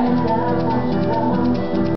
vai